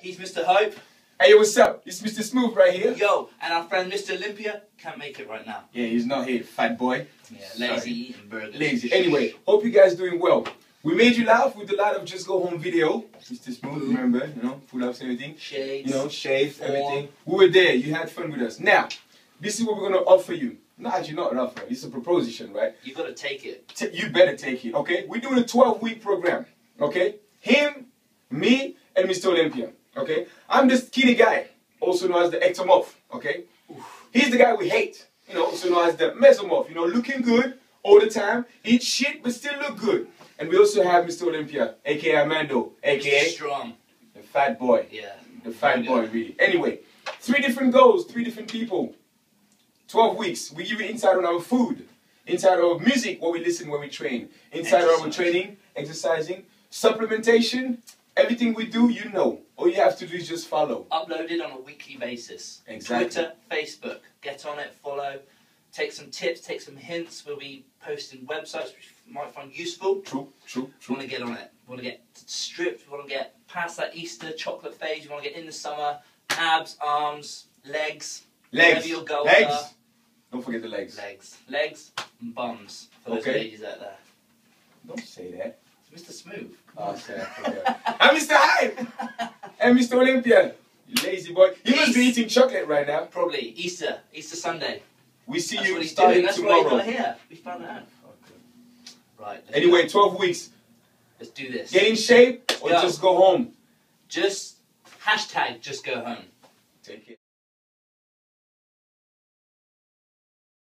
He's Mr. Hope. Hey, what's up? It's Mr. Smooth right here. Yo, and our friend Mr. Olympia can't make it right now. Yeah, he's not here, fat boy. Yeah, lazy eating burgers. Lazy. Anyway, hope you guys doing well. We made you laugh with a lot of Just Go Home video. Mr. Smooth, remember, you know, full ups, and everything. Shades. You know, shave, Form. everything. We were there. You had fun with us. Now, this is what we're going to offer you. Not actually not an offer. It's a proposition, right? You gotta take it. T- you better take it, okay? We're doing a 12 week program, okay? Him, me, and Mr. Olympia, okay? I'm this skinny guy, also known as the ectomorph, okay? He's the guy we hate, you know, also known as the mesomorph, you know, looking good all the time, eat shit, but still look good. And we also have Mr. Olympia, aka Amando, aka Strong. the fat boy. Yeah. The fat boy, really. Anyway, three different goals, three different people. 12 weeks. We give you insight on our food, inside our music, what we listen when we train, inside our training, exercising, supplementation, everything we do, you know. All you have to do is just follow. Uploaded on a weekly basis. Exactly. Twitter, Facebook. Get on it, follow. Take some tips, take some hints. We'll be posting websites which you might find useful. True, true, You want to get on it. You want to get stripped. You want to get past that Easter chocolate phase. You want to get in the summer. Abs, arms, legs. Legs. Whatever your goals Legs. are. Don't forget the legs. Legs. Legs and bums for those Okay. ladies out there. Don't say that. It's Mr. Smooth. I forgot. I'm Mr. Hype and Mr. Olympia. You lazy boy. You must be eating chocolate right now. Probably Easter. Easter Sunday. We see That's you what he's starting doing. That's tomorrow. what he's here. We found out. Right. Anyway, go. 12 weeks. let's do this. Get in shape or Go. just go home. Just hashtag just go home. Take it.